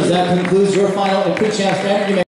Dancers. That concludes your final and champ strategy.